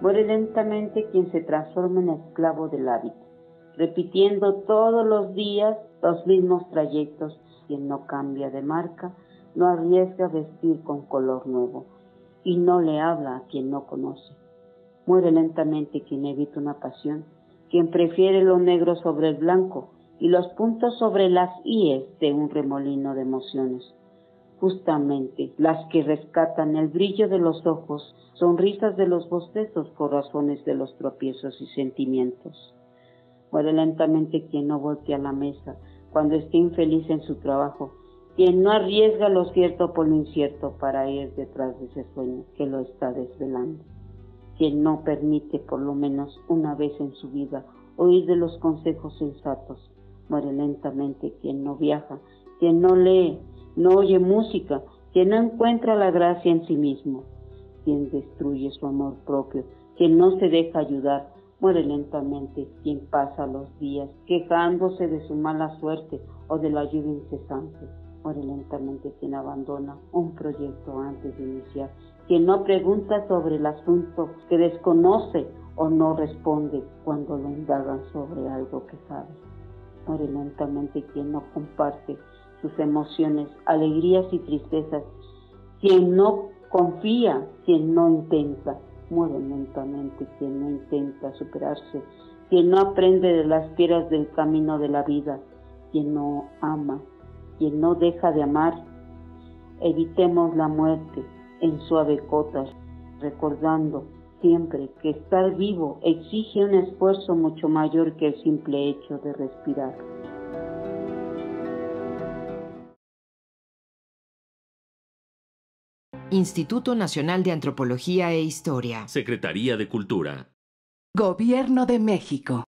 Muere lentamente quien se transforma en esclavo del hábito, repitiendo todos los días los mismos trayectos. Quien no cambia de marca, no arriesga vestir con color nuevo y no le habla a quien no conoce. Muere lentamente quien evita una pasión, quien prefiere lo negro sobre el blanco y los puntos sobre las íes de un remolino de emociones. Justamente las que rescatan el brillo de los ojos, sonrisas de los bostezos, corazones de los tropiezos y sentimientos. Muere lentamente quien no voltea a la mesa cuando esté infeliz en su trabajo, quien no arriesga lo cierto por lo incierto para ir detrás de ese sueño que lo está desvelando, quien no permite por lo menos una vez en su vida oír de los consejos sensatos, muere lentamente quien no viaja, quien no lee, no oye música, quien no encuentra la gracia en sí mismo, quien destruye su amor propio, quien no se deja ayudar, muere lentamente quien pasa los días quejándose de su mala suerte o de la lluvia incesante. Muere lentamente quien abandona un proyecto antes de iniciar, quien no pregunta sobre el asunto que desconoce o no responde cuando lo indagan sobre algo que sabe. Muere lentamente quien no comparte sus emociones, alegrías y tristezas, quien no confía, quien no intenta. Muere lentamente quien no intenta superarse, quien no aprende de las piedras del camino de la vida, quien no ama, quien no deja de amar. Evitemos la muerte en suave cotas, recordando siempre que estar vivo exige un esfuerzo mucho mayor que el simple hecho de respirar. Instituto Nacional de Antropología e Historia. Secretaría de Cultura. Gobierno de México.